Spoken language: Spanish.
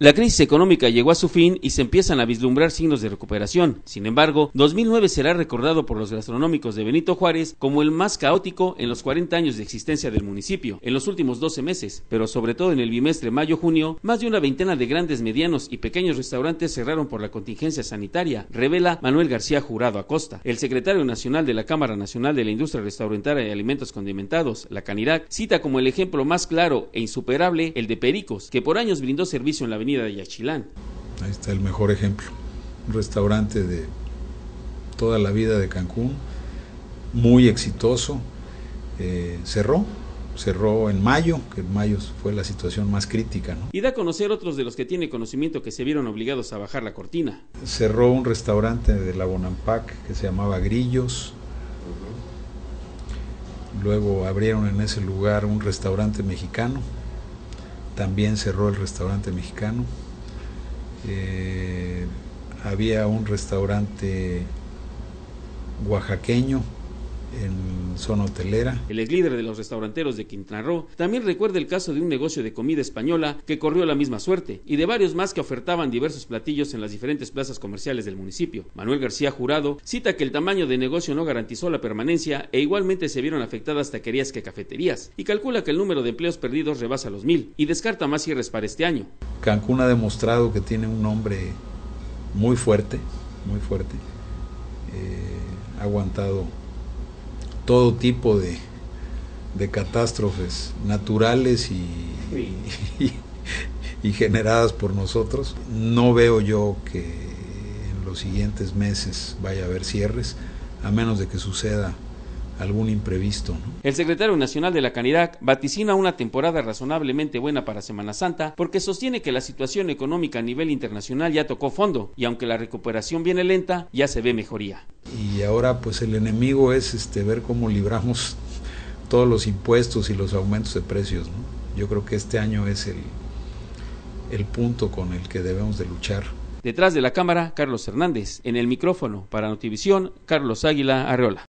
La crisis económica llegó a su fin y se empiezan a vislumbrar signos de recuperación. Sin embargo, 2009 será recordado por los gastronómicos de Benito Juárez como el más caótico en los 40 años de existencia del municipio, en los últimos 12 meses, pero sobre todo en el bimestre mayo-junio, más de una veintena de grandes, medianos y pequeños restaurantes cerraron por la contingencia sanitaria, revela Manuel García Jurado Acosta. El secretario nacional de la Cámara Nacional de la Industria Restaurantera y Alimentos Condimentados, la Canirac, cita como el ejemplo más claro e insuperable el de Pericos, que por años brindó servicio en la avenida de Yachilán. Ahí está el mejor ejemplo. Un restaurante de toda la vida de Cancún, muy exitoso, eh, cerró, cerró en mayo, que en mayo fue la situación más crítica. ¿no? Y da a conocer otros de los que tiene conocimiento que se vieron obligados a bajar la cortina. Cerró un restaurante de la Bonampak que se llamaba Grillos. Luego abrieron en ese lugar un restaurante mexicano. También cerró el restaurante mexicano. Eh, había un restaurante oaxaqueño en zona hotelera. El ex líder de los restauranteros de Quintana Roo también recuerda el caso de un negocio de comida española que corrió la misma suerte y de varios más que ofertaban diversos platillos en las diferentes plazas comerciales del municipio. Manuel García Jurado cita que el tamaño de negocio no garantizó la permanencia e igualmente se vieron afectadas taquerías que cafeterías y calcula que el número de empleos perdidos rebasa los mil y descarta más cierres para este año. Cancún ha demostrado que tiene un nombre muy fuerte, muy fuerte. Eh, ha aguantado todo tipo de, de catástrofes naturales y, y, y, generadas por nosotros. No veo yo que en los siguientes meses vaya a haber cierres, a menos de que suceda algún imprevisto. ¿no? El secretario nacional de la Canirac vaticina una temporada razonablemente buena para Semana Santa porque sostiene que la situación económica a nivel internacional ya tocó fondo y aunque la recuperación viene lenta, ya se ve mejoría. Y ahora pues el enemigo es este ver cómo libramos todos los impuestos y los aumentos de precios. ¿no? Yo creo que este año es el, el punto con el que debemos de luchar. Detrás de la cámara, Carlos Hernández. En el micrófono para Notivisión, Carlos Águila Arreola.